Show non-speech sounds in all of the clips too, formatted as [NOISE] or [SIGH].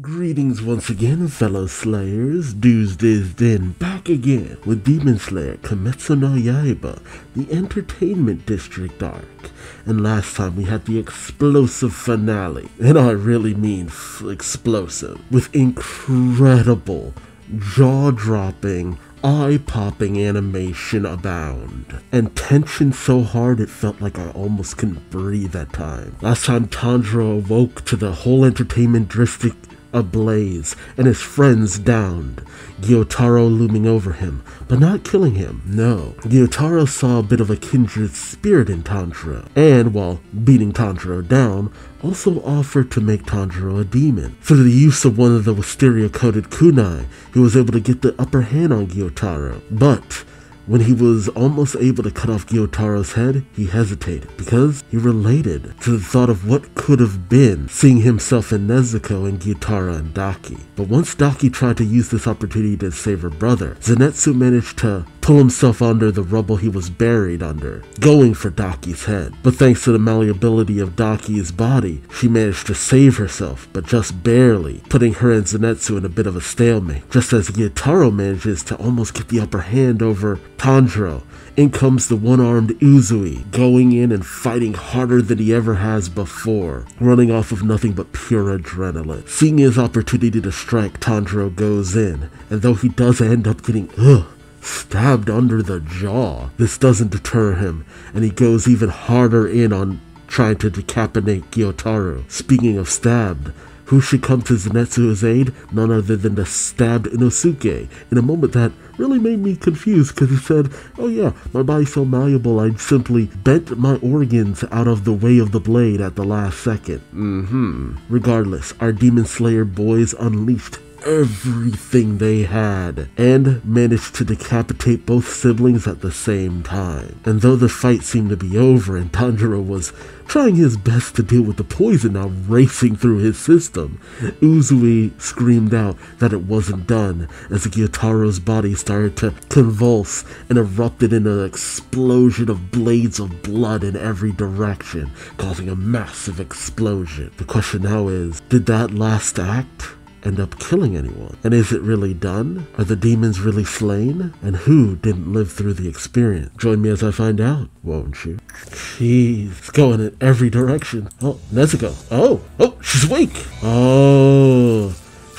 Greetings once again, fellow Slayers. Duuz-Diz-Din back again with Demon Slayer Kimetsu no Yaiba, the Entertainment District arc. And last time we had the explosive finale, and I really mean explosive, with incredible, jaw dropping, eye popping animation abound, and tension so hard it felt like I almost couldn't breathe at times. Last time Tanjiro awoke to the whole entertainment district ablaze and his friends downed, Gyutaro looming over him, but not killing him. No, Gyutaro saw a bit of a kindred spirit in Tanjiro, and while beating Tanjiro down, also offered to make Tanjiro a demon. Through the use of one of the wisteria-coated kunai, he was able to get the upper hand on Gyutaro. But when he was almost able to cut off Gyutaro's head, he hesitated because he related to the thought of what could have been seeing himself in Nezuko and Gyutaro and Daki. But once Daki tried to use this opportunity to save her brother, Zenitsu managed to pull himself under the rubble he was buried under, going for Daki's head. But thanks to the malleability of Daki's body, she managed to save herself, but just barely, putting her and Zenitsu in a bit of a stalemate. Just as Gyutaro manages to almost get the upper hand over Tanjiro, in comes the one-armed Uzui, going in and fighting harder than he ever has before, running off of nothing but pure adrenaline. Seeing his opportunity to strike, Tanjiro goes in, and though he does end up getting ugh, stabbed under the jaw. This doesn't deter him, and he goes even harder in on trying to decapitate Gyutaro. Speaking of stabbed, who should come to Zenitsu's aid? None other than the stabbed Inosuke, in a moment that really made me confused because he said, Oh yeah, my body's so malleable I simply bent my organs out of the way of the blade at the last second. Mm-hmm. Regardless, our Demon Slayer boys unleashed everything they had and managed to decapitate both siblings at the same time. And though the fight seemed to be over and Tanjiro was trying his best to deal with the poison now racing through his system, Uzui screamed out that it wasn't done as Gyutaro's body started to convulse and erupted in an explosion of blades of blood in every direction, causing a massive explosion. The question now is, did that last act end up killing anyone? And is it really done? Are the demons really slain? And who didn't live through the experience? Join me as I find out, won't you? Jeez, going in every direction. Oh, Nezuko. Oh, oh, she's awake. Oh,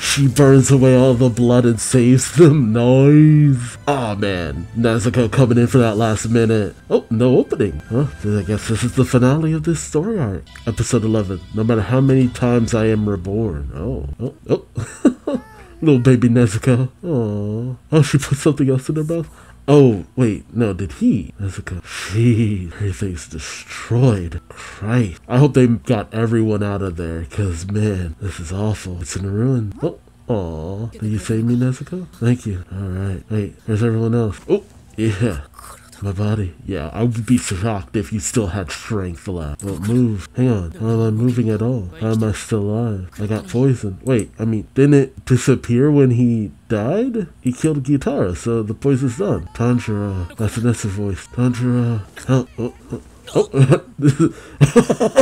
she burns away all the blood and saves them. Nice. Oh ah, man, Nezuko coming in for that last minute. Oh, no opening. Huh? I guess this is the finale of this story arc. Episode 11. No matter how many times I am reborn. Oh, oh, oh. [LAUGHS] Little baby Nezuko. Oh, oh, she put something else in her mouth. Oh, wait, no, did he? Nezuko. Jeez, everything's destroyed. Christ. I hope they got everyone out of there, because, man, this is awful. It's in a ruin. Oh, aw. Did you save me, Nezuko? Thank you. Alright. Wait, where's everyone else? Oh, yeah. My body. Yeah, I would be shocked if you still had strength left. Well, move. Hang on. How am I moving at all? How am I still alive? I got poisoned. Wait, I mean, didn't it disappear when he died? He killed Gyutaro, so the poison's done. Tanjiro. That's Vanessa's voice. Tanjiro. Help. Oh, oh. Oh, [LAUGHS] it's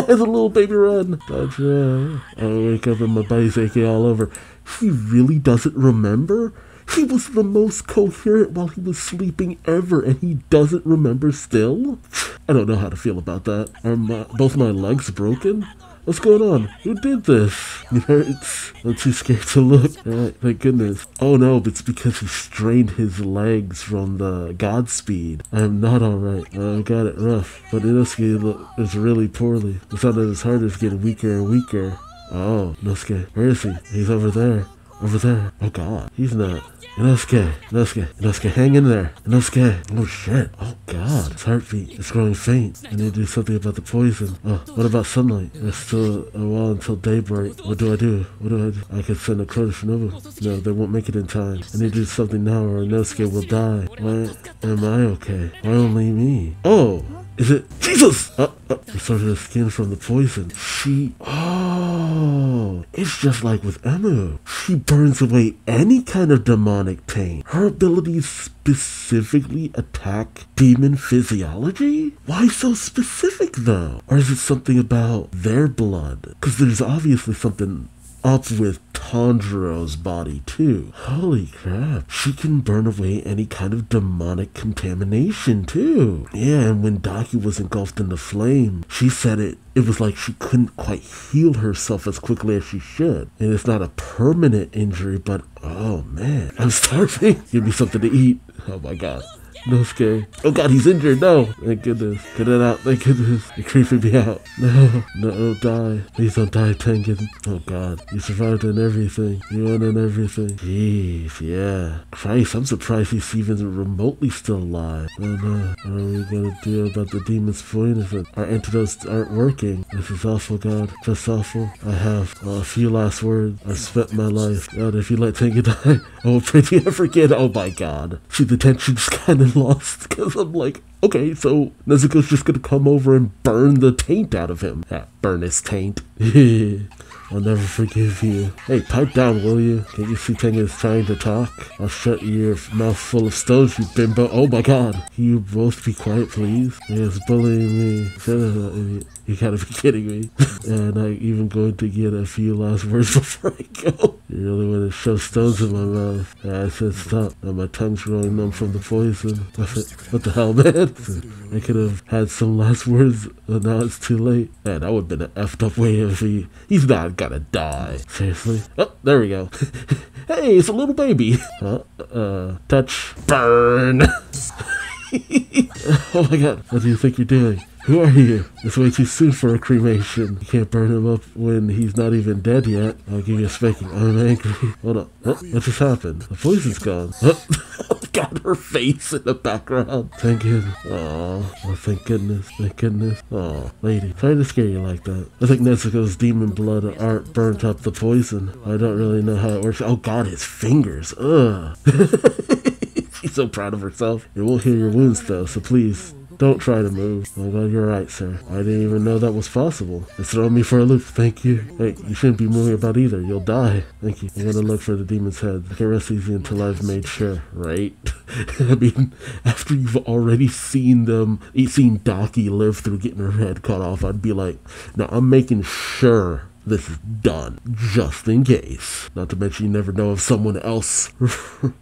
a little baby run. Tanjiro. I wake up and my body's aching all over. He really doesn't remember? He was the most coherent while he was sleeping ever, and he doesn't remember still? I don't know how to feel about that. Are my, both my legs broken? What's going on? Who did this? It hurts. I'm too scared to look. Right, thank goodness. Oh no, it's because he strained his legs from the Godspeed. I am not alright. I've got it rough. But Inosuke is really poorly. The sound of his heart is getting weaker and weaker. Oh, Inosuke. Where is he? He's over there. Over there. Oh god. He's not. Inosuke, Inosuke, Inosuke, hang in there. Inosuke. Oh shit. Oh god. His heartbeat is growing faint. I need to do something about the poison. Oh, what about sunlight? There's still a while until daybreak. What do I do? What do I do? I could send a crew to Shinobu. No, they won't make it in time. I need to do something now or Inosuke will die. Why am I okay? Why only me? Oh! Is it Jesus? Uh, uh, oh, oh, restored her skin from the poison. She. Oh, Oh, it's just like with Enmu. She burns away any kind of demonic pain. Her abilities specifically attack demon physiology? Why so specific though? Or is it something about their blood? Because there's obviously something up with Tanjiro's body too. Holy crap. She can burn away any kind of demonic contamination too. Yeah, and when Daki was engulfed in the flame, she said it it was like she couldn't quite heal herself as quickly as she should. And it's not a permanent injury, but oh man, I'm starving. [LAUGHS] Give me something to eat. Oh my god. No scary. Oh god, he's injured. No. Thank goodness. Get it out. Thank goodness. You're creeping me out. No. No, die. Please don't die, Tengen. Oh god. You survived in everything. You won in everything. Jeez, yeah. Christ, I'm surprised he's even remotely still alive. Oh no. What are we gonna do about the demon's poison? Our antidotes aren't working. This is awful, God. Just awful. I have uh, a few last words. I spent my life. God, if you let Tengen [LAUGHS] die, I to you ever again. Oh my god. See, the tension's [LAUGHS] kind of lost because I'm like, okay, so Nezuko's just gonna come over and burn the taint out of him. Yeah, burn his taint. [LAUGHS] I'll never forgive you. Hey, pipe down, will you? Can't you see Tengen is trying to talk? I'll shut your mouth full of stones, you bimbo. Oh my god. Can you both be quiet, please? He is bullying me. [LAUGHS] You gotta be kidding me. [LAUGHS] and I'm even going to get a few last words [LAUGHS] before I go. You really want to shove stones in my mouth. Yeah, I said stop. And my tongue's growing numb from the poison. what the hell, man? I could have had some last words, but now it's too late. Man, that would have been an effed up way if he... He's not gonna die. Seriously? Oh, there we go. [LAUGHS] hey, it's a little baby. Uh, touch. Burn. oh my god, what do you think you're doing? Who are you? It's way too soon for a cremation. You can't burn him up when he's not even dead yet. I'll give you a spanking. I'm angry. Hold on. What just happened? The poison's gone. Oh, [LAUGHS] got her face in the background. Thank goodness. Oh, oh, thank goodness. Thank goodness. Oh, lady. Sorry to scare you like that. I think Nezuko's demon blood art burnt up the poison. I don't really know how it works. Oh god, his fingers. Ugh. [LAUGHS] She's so proud of herself. It won't heal your wounds though, so please don't try to move. Oh god, you're right, sir. I didn't even know that was possible. It's throwing me for a loop. Thank you. Hey, you shouldn't be moving about either. You'll die. Thank you. I'm gonna look for the demon's head. I can rest easy until I've made sure, right? [LAUGHS] I mean, after you've already seen them, seen Daki live through getting her head cut off, I'd be like, no, I'm making sure this is done, just in case. Not to mention you never know if someone else [LAUGHS]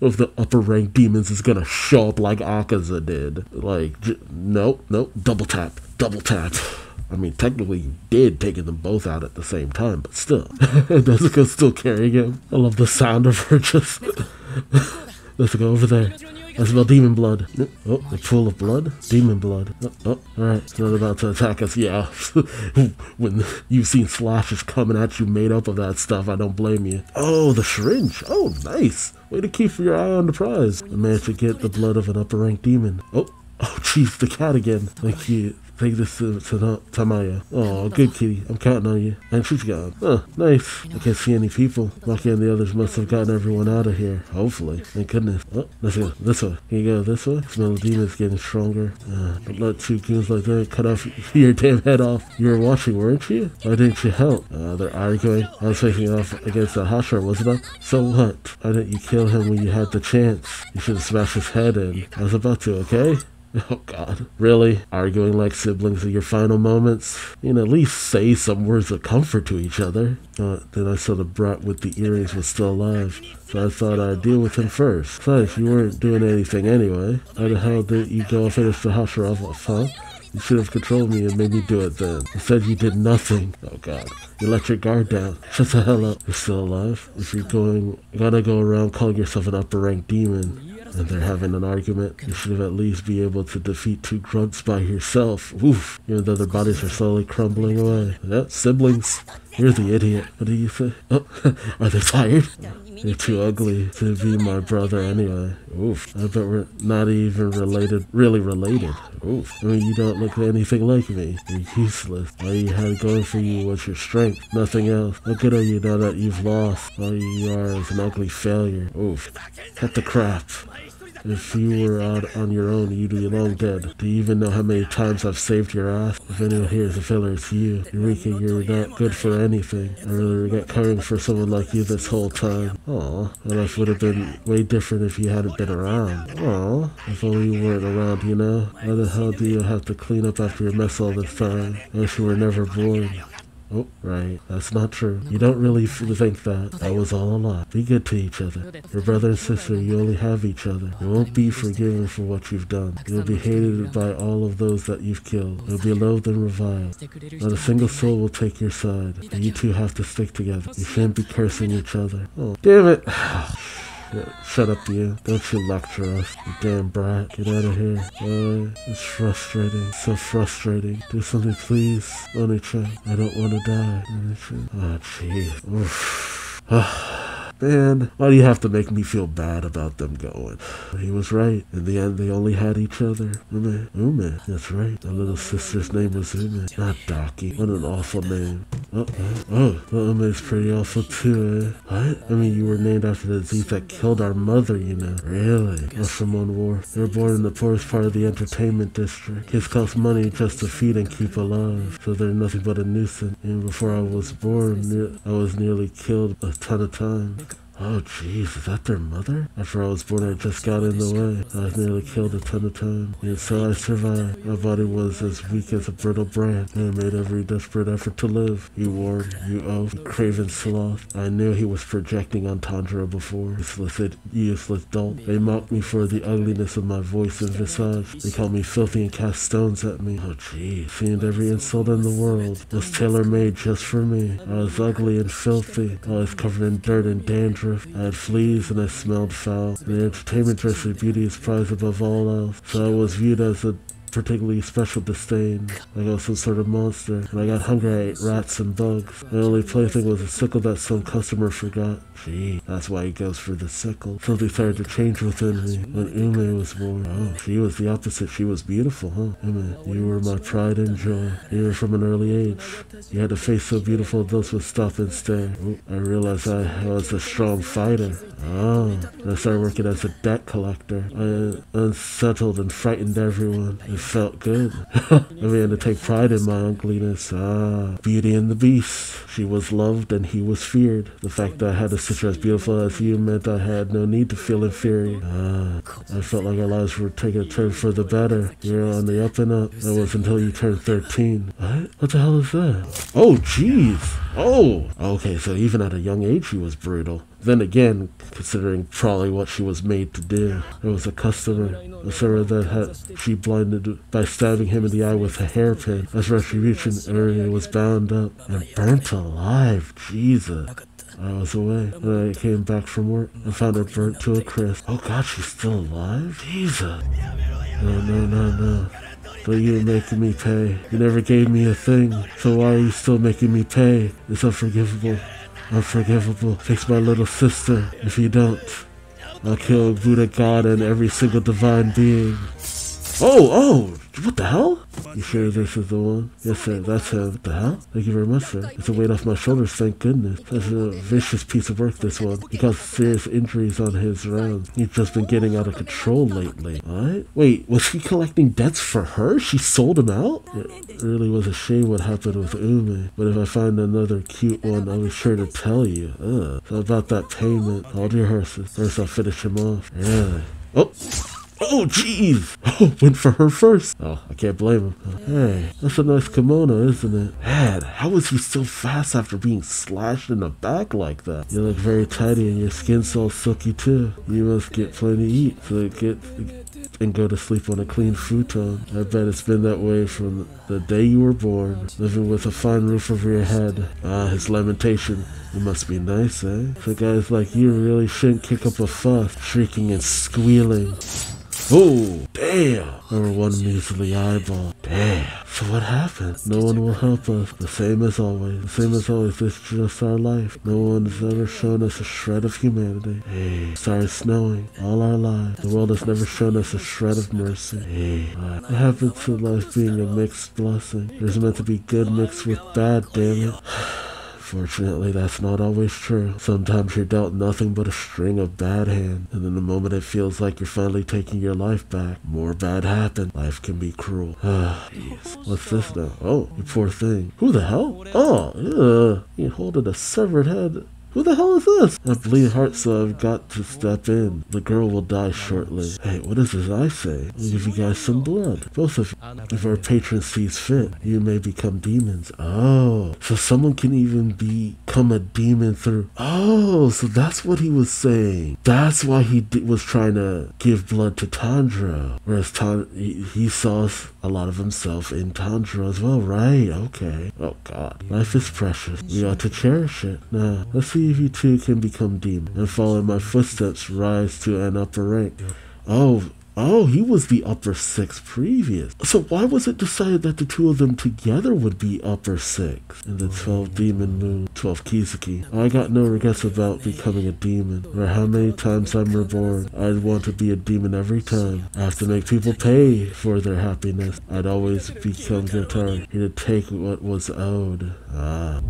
of the upper rank demons is gonna show up like Akaza did. Like, j- nope, nope, double tap, double tap. I mean, technically, you did taking them both out at the same time, but still. [LAUGHS] Nezuko's still carrying him. I love the sound of her just. [LAUGHS] Let's go over there. I smell demon blood. Oh, a pool of blood? Demon blood. Oh, oh alright. It's not about to attack us. Yeah. [LAUGHS] when you've seen slashes coming at you made up of that stuff, I don't blame you. Oh, the syringe. Oh, nice. Way to keep your eye on the prize. I managed to get the blood of an upper rank demon. Oh, oh, jeez, the cat again. Thank you. Take this to, to Tamayo. Oh, good kitty. I'm counting on you. And she's gone. Oh, nice. I can't see any people. Lucky and the others must have gotten everyone out of here. Hopefully. Thank goodness. Oh, let's go. This way. Can you go this way? Smell the demon's getting stronger. Uh, don't let two goons like that cut off [LAUGHS] your damn head off. You were watching, weren't you? Why didn't you help? Uh, they're arguing. I was facing off against the Hashira, wasn't I? So what? Why didn't you kill him when you had the chance? You should have smashed his head in. I was about to, okay? Oh God, really? Arguing like siblings in your final moments? You know, at least say some words of comfort to each other. Uh, then I saw the brat with the earrings was still alive, so I thought I'd deal with him first. Besides, you weren't doing anything anyway. How the hell did you go and finish the Hashira off, huh? You should have controlled me and made me do it then. Instead, you did nothing. Oh God. You let your guard down. Shut the hell up. You're still alive? If you're going, gonna go around calling yourself an upper rank demon, and they're having an argument. You should have at least be able to defeat two grunts by yourself. Oof. Even though their bodies are slowly crumbling away. Yep, siblings. You're the idiot. What do you say? Oh, [LAUGHS] are they tired? You're too ugly to be my brother anyway. Oof. I bet we're not even related, really related. Oof. I mean, you don't look anything like me. You're useless. All you had going for you was your strength, nothing else. Good are you now that you've lost? All you are is an ugly failure. Oof. Cut the crap. If you were out on your own, you'd be long dead. Do you even know how many times I've saved your ass? If anyone here is a failure, it's you. Eureka, you're not good for anything. I really regret caring for someone like you this whole time. Aw, my life would have been way different if you hadn't been around. Aw, if only you weren't around, you know? Why the hell do you have to clean up after your mess all this time? Unless you were never born. Oh, right. That's not true. You don't really think that. That was all a lie. Be good to each other. Your brother and sister, you only have each other. You won't be forgiven for what you've done. You'll be hated by all of those that you've killed. You'll be loathed and reviled. Not a single soul will take your side. And you two have to stick together. You shouldn't be cursing each other. Oh, damn it. [SIGHS] [SIGHS] Shut up, you. Don't you lecture us, you damn brat. Get out of here. Uh, it's frustrating. So frustrating. Do something, please. Oni-chan. I don't want to die. Oni-chan. Oh, jeez. Oof. [SIGHS] Man, why do you have to make me feel bad about them going? He was right. In the end, they only had each other. Ume. Ume. That's right. The little sister's name was Ume. Not Daki. What an awful name. Oh, oh, oh. Well, Ume's pretty awful too, eh? What? I mean, you were named after the disease that killed our mother, you know. Really? Rashomon War. You were born in the poorest part of the entertainment district. Kids cost money just to feed and keep alive, so they're nothing but a nuisance. And before I was born, I was nearly killed a ton of times. Oh, jeez, is that their mother? After I was born, I just got in the way. I was nearly killed a ton of times. And so I survived. My body was as weak as a brittle brand, and I made every desperate effort to live. You warned, you oaf, craven sloth. I knew he was projecting entendre before. Useless, useless dolt. They mocked me for the ugliness of my voice and visage. They called me filthy and cast stones at me. Oh, jeez. Seemed every insult in the world was tailor-made just for me. I was ugly and filthy. I was covered in dirt and dandruff. I had fleas and I smelled foul. The entertainment industry beauty is prized above all else, so I was viewed as a particularly special disdain. Like I was some sort of monster. When I got hungry, I ate rats and bugs. My only plaything was a sickle that some customer forgot. That's why he goes for the sickle. Something started to change within me when Ume was born. Oh, she was the opposite. She was beautiful, huh? Ume, you were my pride and joy. You were from an early age. You had a face so beautiful those would stop and stare. I realized I was a strong fighter. Oh, and I started working as a debt collector. I unsettled and frightened everyone. It felt good. [LAUGHS] I began to take pride in my ugliness. Ah, Beauty and the Beast. She was loved and he was feared. The fact that I had a sister as beautiful as you meant I had no need to feel inferior. Ah, I felt like our lives were taking a turn for the better. You're on the up and up. That was until you turned 13. What? What the hell is that? Oh, jeez. Oh, okay, so even at a young age she was brutal. Then again, considering probably what she was made to do, there was a customer, a server that had she blinded by stabbing him in the eye with a hairpin. As retribution, Uri was bound up and burnt alive. Jesus. I was away. When I came back from work, I found her burnt to a crisp. Oh God, she's still alive? Jesus. No, no, no, no. But you're making me pay. You never gave me a thing, so why are you still making me pay? It's unforgivable. Unforgivable. Fix my little sister. If you don't, I'll kill Buddha God and every single divine being. Oh, oh! What the hell? You sure this is the one? Yes, sir. That's him. What the hell? Thank you very much, sir. It's a weight off my shoulders, thank goodness. That's a vicious piece of work, this one. He caused serious injuries on his rounds. He's just been getting out of control lately. What? Wait, was he collecting debts for her? She sold him out? It really was a shame what happened with Ume, But if I find another cute one, I'll be sure to tell you. Ugh. So about that payment, hold your horses. First, I'll finish him off. Really? Oh! Oh, jeez! Oh, went for her first. Oh, I can't blame him. Hey, that's a nice kimono, isn't it? Man, how is he so fast after being slashed in the back like that? You look very tidy and your skin's all silky too. You must get plenty to eat so it get and go to sleep on a clean futon. I bet it's been that way from the day you were born, living with a fine roof over your head. Ah, his lamentation. It must be nice, eh? So guys like you really shouldn't kick up a fuss, shrieking and squealing. Oh, damn! Over one measly eyeball. Damn. So what happened? No one will help us. The same as always. The same as always. This is just our life. No one has ever shown us a shred of humanity. Hey, started snowing all our lives. The world has never shown us a shred of mercy. Hey, what happens to life being a mixed blessing? There's meant to be good mixed with bad, damn it. Fortunately, that's not always true. Sometimes you're dealt nothing but a string of bad hands, and in the moment it feels like you're finally taking your life back, more bad happen. Life can be cruel. [SIGHS] Jeez. What's this now? Oh, you poor thing. Who the hell? Oh, yeah. You holding a severed head Who the hell is this? I bleed heart, so I've got to step in. The girl will die shortly. Hey, what does his eye say? I'll give you guys some blood. Both of you. If our patron sees fit, you may become demons. Oh, so someone can even become a demon through. Oh, so that's what he was saying. That's why he was trying to give blood to Tanjiro. Whereas Tan- he, he saw a lot of himself in Tanjiro as well, right? Okay. Oh, God. Life is precious. We ought to cherish it. Now, let's see if you two can become demons and follow my footsteps, rise to an upper rank. Oh, oh, he was the upper six previous. So why was it decided that the two of them together would be upper six in the 12 mm. demon moon, 12 Kizuki? I got no regrets about becoming a demon, or how many times I'm reborn. I'd want to be a demon every time. I have to make people pay for their happiness. I'd always become Gyutaro, here to take what was owed. Ah.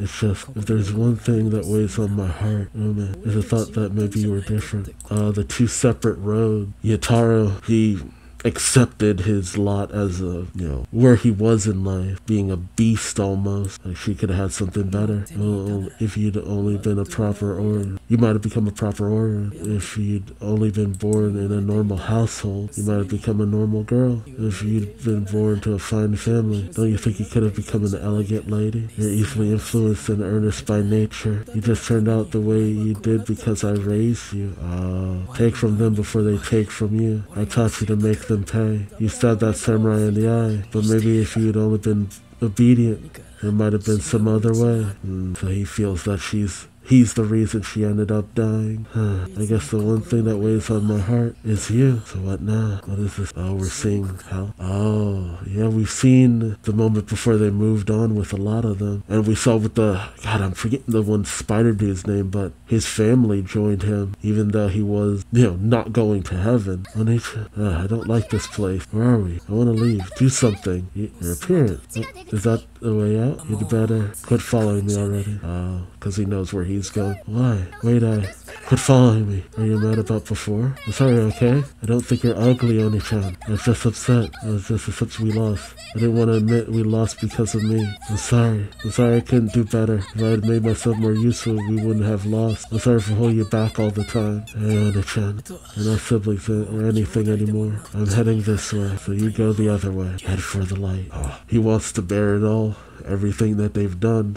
It's just, if there's one thing that weighs on my heart, man, is the thought that maybe you were different. Uh, the two separate roads. Gyutaro, he accepted his lot as a, you know, where he was in life, being a beast almost. Like she could have had something better. Well, if you'd only been a proper Orin, you might have become a proper Orin. If you'd only been born in a normal household, you might have become a normal girl. If you'd been born to a fine family, don't you think you could have become an elegant lady? You're easily influenced and earnest by nature. You just turned out the way you did because I raised you. Oh, take from them before they take from you. I taught you to make them pay. You stabbed that samurai in the eye, but maybe if you'd only been obedient, there might have been some other way. Mm, so he feels that she's He's the reason she ended up dying. I guess the one thing that weighs on my heart is you. So what now? What is this? Oh, we're seeing how? Oh, yeah, we've seen the moment before they moved on with a lot of them. And we saw with the, God, I'm forgetting the one spider dude's name, but his family joined him, even though he was, you know, not going to heaven. Onichan, uh, I don't like this place. Where are we? I want to leave. Do something. Your appearance. Oh, is that the way out? You'd better quit following me already. Oh, because he knows where he's going. Why? Wait, I quit following me. Are you mad about before? I'm sorry, okay? I don't think you're ugly, Oni-chan. I was just upset. I was just upset we lost. I didn't want to admit we lost because of me. I'm sorry. I'm sorry I couldn't do better. If I had made myself more useful, we wouldn't have lost. I'm sorry for holding you back all the time. Hey, Oni-chan. We're not siblings or anything anymore. I'm heading this way, so you go the other way. Head for the light. Oh, he wants to bear it all. Everything that they've done.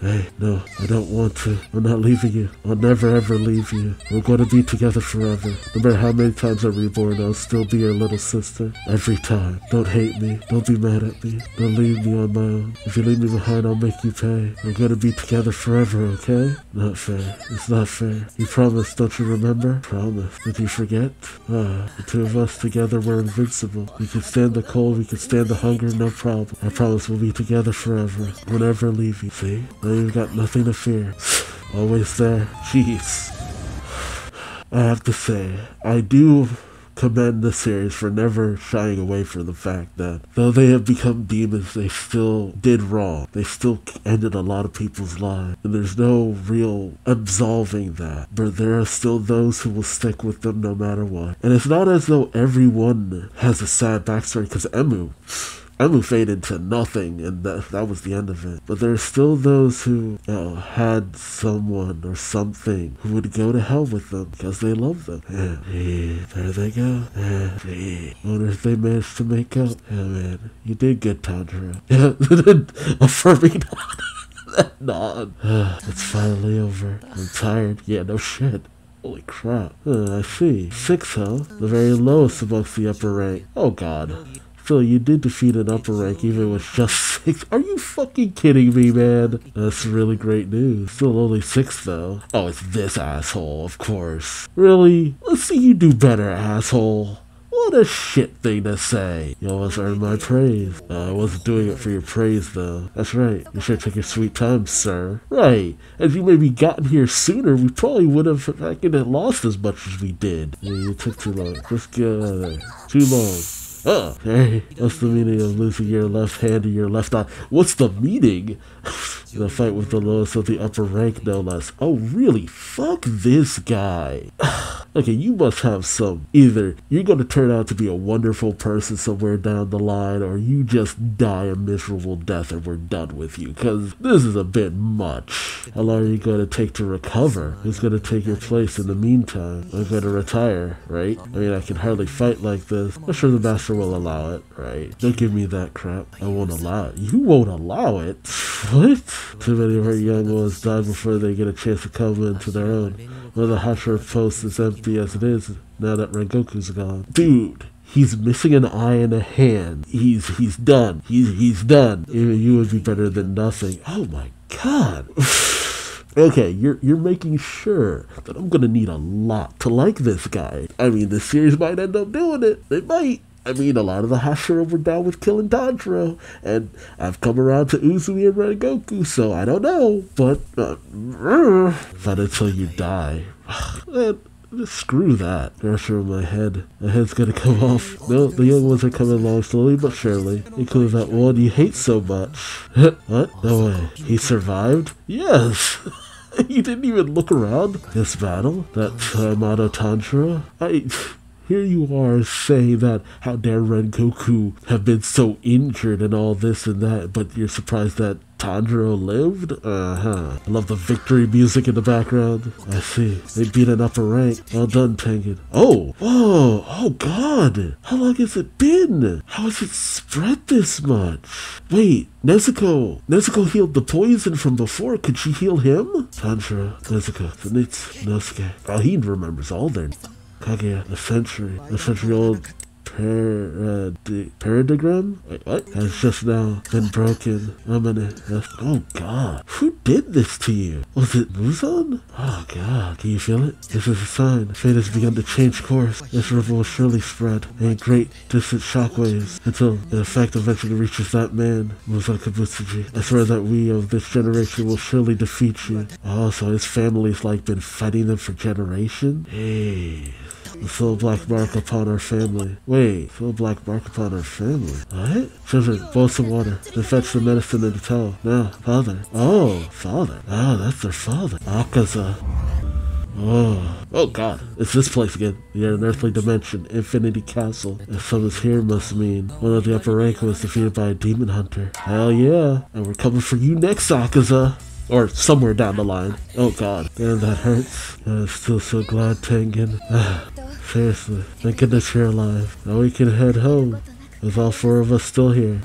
Hey, no, I don't want to. I'm not leaving you. I'll never ever leave you. We're to be together forever. No matter how many times I'm reborn, I'll still be your little sister. Every time. Don't hate me. Don't be mad at me. Don't leave me on my own. If you leave me behind, I'll make you pay. We're to be together forever, okay? Not fair. It's not fair. You promised, don't you remember? Promise. Did you forget? Ah, the two of us together were invincible. We could stand the cold, we could stand the hunger, no problem. I promise we'll be together forever. We'll never leave you. See? Now you've got nothing to fear. Always there. Jeez. I have to say, I do commend the series for never shying away from the fact that though they have become demons, they still did wrong. They still ended a lot of people's lives. And there's no real absolving that. But there are still those who will stick with them no matter what. And it's not as though everyone has a sad backstory, because Enmu. Enmu faded to nothing, and that, that was the end of it. But there are still those who you know, had someone or something who would go to hell with them because they love them. Yeah, there they go. Yeah, yeah. Wonder if they managed to make up. Yeah, man, you did good, Tanjiro. Yeah, affirming that nod. [SIGHS] it's finally over. I'm tired. Yeah, no shit. Holy crap. Uh, I see. Six, huh? The very lowest amongst the upper rank. Oh god. Still, you did defeat an upper rank even with just [LAUGHS] six. Are you fucking kidding me, man? That's really great news. Still only six, though. Oh, it's this asshole, of course. Really? Let's see you do better, asshole. What a shit thing to say. You almost earned my praise. Uh, I wasn't doing it for your praise, though. That's right. You should take your sweet time, sir. Right. If you maybe gotten here sooner, we probably would have fucking lost as much as we did. Yeah, you took too long. Just get out of there. Too long. Hey, what's the meaning of losing your left hand or your left eye? What's the meaning? [LAUGHS] a fight with the lowest of the upper rank, no less. Oh, really? Fuck this guy. [SIGHS] okay, you must have some. Either you're gonna turn out to be a wonderful person somewhere down the line, or you just die a miserable death and we're done with you, because this is a bit much. How long are you gonna take to recover? Who's gonna take your place in the meantime? I'm gonna retire, right? I mean, I can hardly fight like this. I'm sure the master will allow it, right? Don't give me that crap. I won't allow it. You won't allow it? [SIGHS] What? Too many of our young ones die before they get a chance to come into their own. Well, the Hashira post is empty as it is now that Rengoku's gone. Dude, He's missing an eye and a hand. He's he's done. He's he's done. Even you would be better than nothing. Oh my god. [SIGHS] okay, you're you're making sure that I'm gonna need a lot to like this guy. I mean, the series might end up doing it. They might. I mean, a lot of the Hashira were down with killing Tanjiro, and I've come around to Uzui and Rengoku, so I don't know. But, uh, not until you die. Screw that. Pressure on my head. My head's gonna come off. No, the young ones are coming along slowly but surely. Including that one you hate so much. [LAUGHS] what? No way. He survived? Yes! [LAUGHS] he didn't even look around. This battle? That Kamado Tanjiro. I... Here you are saying that how dare Rengoku have been so injured and all this and that, but you're surprised that Tanjiro lived? Uh-huh. I love the victory music in the background. I see. They beat an upper rank. Well done, Tengen. Oh! Whoa! Oh god! How long has it been? How has it spread this much? Wait, Nezuko! Nezuko healed the poison from before. Could she heal him? Tanjiro, Nezuko, Zenitsu, Nosuke. Oh, he remembers all their Kagaya, a century, the century old parad- paradigm? What? Has just now been broken. I'm gonna. Oh god. Who did this to you? Was it Muzan? Oh god. Can you feel it? This is a sign. Fate has begun to change course. This river will surely spread in great distant shockwaves until the effect eventually reaches that man, Muzan Kibutsuji. I swear that we of this generation will surely defeat you. Oh, so his family's like been fighting them for generations? Hey. The full black mark upon our family. Wait, full black mark upon our family. What? Children, boil some water. Then fetch the medicine in the towel. Now, father. Oh, father. Oh, that's their father. Akaza. Oh, oh god, it's this place again. The unearthly dimension, Infinity Castle. If someone's here must mean one of the upper rank was defeated by a demon hunter. Hell yeah. And we're coming for you next, Akaza. Or somewhere down the line. Oh god. Man, that hurts. I'm still so glad, Tengen. Seriously, thank goodness you're alive. Now we can head home. With all four of us still here.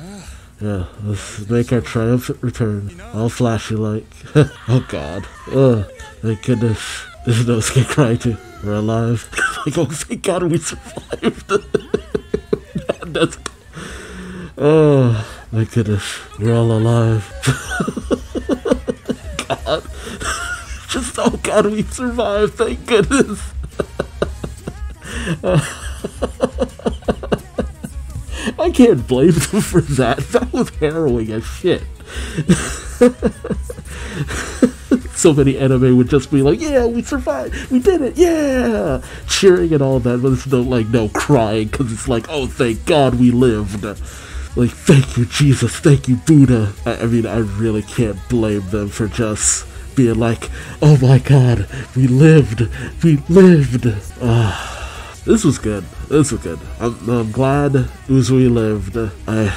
Yeah, let's make our triumphant return. All flashy like. [LAUGHS] oh god. Ugh, thank goodness. There's no escape crying to. We're alive. [LAUGHS] like, oh, thank god we survived. [LAUGHS] That's. Oh, thank goodness. We're all alive. god. Just, oh god, we survived. Thank goodness. [LAUGHS] I can't blame them for that. That was harrowing as shit. [LAUGHS] so many anime would just be like, "Yeah, we survived, we did it, yeah," cheering and all that, but it's no like no crying because it's like, "Oh, thank God we lived." Like, thank you, Jesus, thank you, Buddha. I, I mean, I really can't blame them for just being like, "Oh my God, we lived, we lived." Ah. This was good. This was good. I'm, I'm glad Uzui lived. I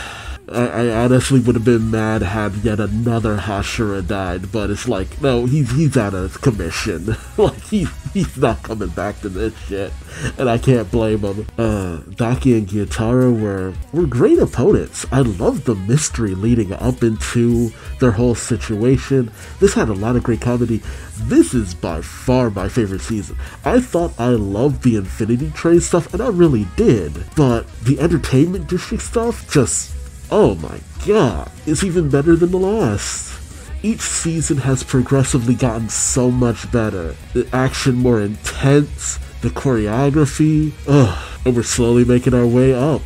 I, I honestly would have been mad had yet another Hashira died, but it's like, no, he's he's out of commission. [LAUGHS] like he's he's not coming back to this shit, and I can't blame him. Uh, Daki and Gyutaro were were great opponents. I loved the mystery leading up into their whole situation. This had a lot of great comedy. This is by far my favorite season. I thought I loved the Infinity Train stuff, and I really did, but the Entertainment District stuff just Oh my god, it's even better than the last. Each season has progressively gotten so much better. The action more intense, the choreography, ugh, and we're slowly making our way up.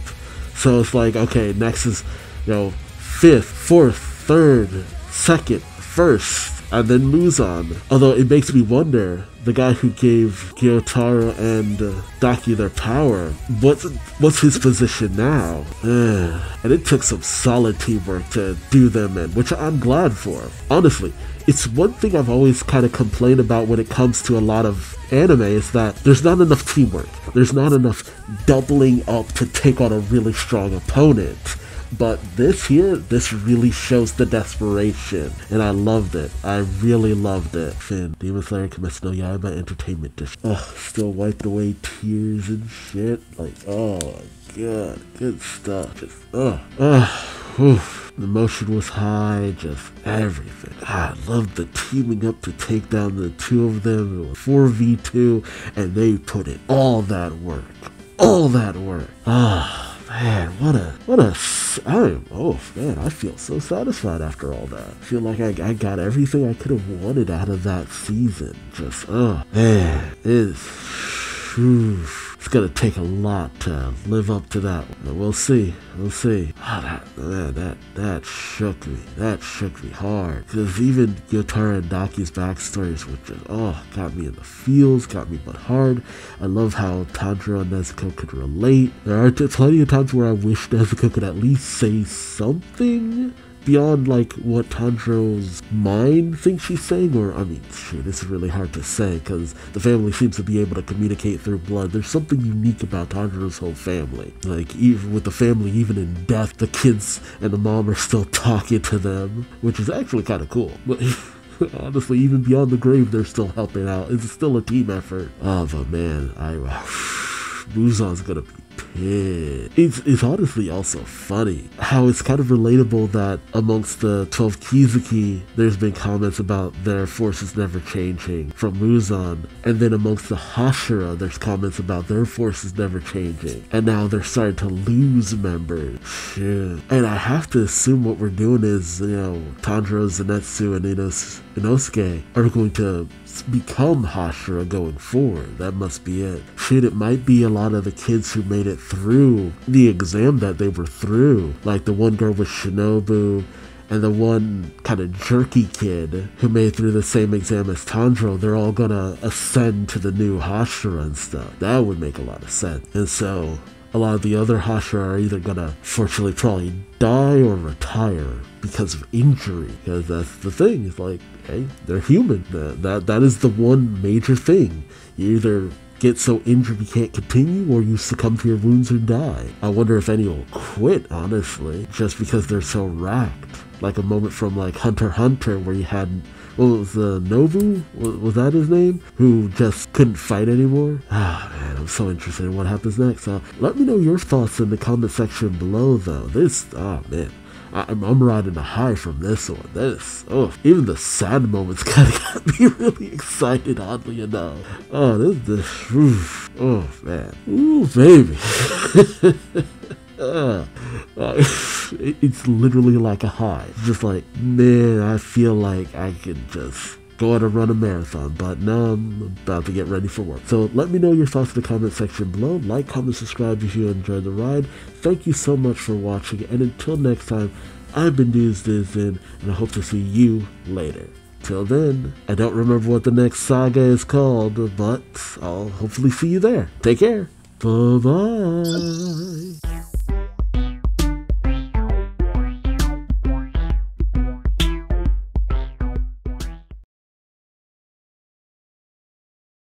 So it's like, okay, next is, you know, fifth, fourth, third, second, first. And then Muzan. Although it makes me wonder, the guy who gave Gyutaro and uh, Daki their power, what's what's his position now? [SIGHS] And it took some solid teamwork to do them in, which I'm glad for. Honestly, it's one thing I've always kind of complained about when it comes to a lot of anime is that there's not enough teamwork. There's not enough doubling up to take on a really strong opponent. But this here, this really shows the desperation, and I loved it. I really loved it. Finn, Demon Slayer Kimetsu no Yaiba Entertainment Dish. Ugh, still wiped away tears and shit. Like, oh my god, good stuff. Just, ugh, ugh. The emotion was high, just everything. I loved the teaming up to take down the two of them. It was 4v2, and they put in all that work. All that work. Ah. Man, what a, what a, I, oh man, I feel so satisfied after all that. I feel like I, I got everything I could have wanted out of that season. Just, oh, man, it's, it's gonna take a lot to live up to that. We'll see. We'll see. Oh, that, man, that, that shook me. That shook me hard. Because even Gyutaro and Daki's backstories were just, oh, got me in the feels, got me but hard. I love how Tanjiro and Nezuko could relate. There are plenty of times where I wish Nezuko could at least say something beyond like what Tanjiro's mind thinks she's saying, or I mean, shoot, it's really hard to say because the family seems to be able to communicate through blood. There's something unique about Tanjiro's whole family. Like even with the family, even in death, the kids and the mom are still [LAUGHS] talking to them, which is actually kind of cool. But [LAUGHS] honestly, even beyond the grave, they're still helping out. It's still a team effort. Oh, but man, I. [SIGHS] Muzan's gonna be it's, it's honestly also funny how it's kind of relatable that amongst the 12 Kizuki, there's been comments about their forces never changing from Muzan, and then amongst the Hashira, there's comments about their forces never changing, and now they're starting to lose members. Shit. And I have to assume what we're doing is, you know, Tanjiro, Zenitsu, and Inos, Inosuke are going to become Hashira going forward. That must be it. Shit, it might be a lot of the kids who made it through the exam that they were through. Like the one girl with Shinobu and the one kind of jerky kid who made through the same exam as Tanjiro, they're all gonna ascend to the new Hashira and stuff. That would make a lot of sense. And so a lot of the other Hashira are either gonna fortunately probably die or retire because of injury. Because that's the thing. It's like, hey, they're human. That, that that is the one major thing. You either get so injured you can't continue or you succumb to your wounds and die. I wonder if any will quit, honestly, just because they're so racked. Like a moment from like Hunter Hunter where you had what was the uh? Was, that his name? Who just couldn't fight anymore? [SIGHS] Ah man, I'm so interested in what happens next. Uh, let me know your thoughts in the comment section below though. This, ah man. I, am riding a high from this one. This, oh, even the sad moments [LAUGHS] kind of got me really excited, oddly enough. Oh, this, this, oof, oh man, ooh, baby. [LAUGHS] uh, uh, [LAUGHS] it's literally like a high. Just like, man, I feel like I can just go out and run a marathon, but now I'm about to get ready for work. So let me know your thoughts in the comment section below. Like, comment, subscribe if you enjoyed the ride. Thank you so much for watching, and until next time, I've been News Dudes and I hope to see you later. Till then, I don't remember what the next saga is called, but I'll hopefully see you there. Take care. Bye bye.